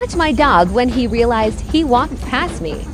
Watch my dog when he realized he walked past me.